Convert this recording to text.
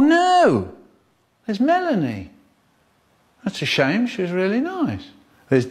no, there's Melanie. That's a shame, she was really nice. There's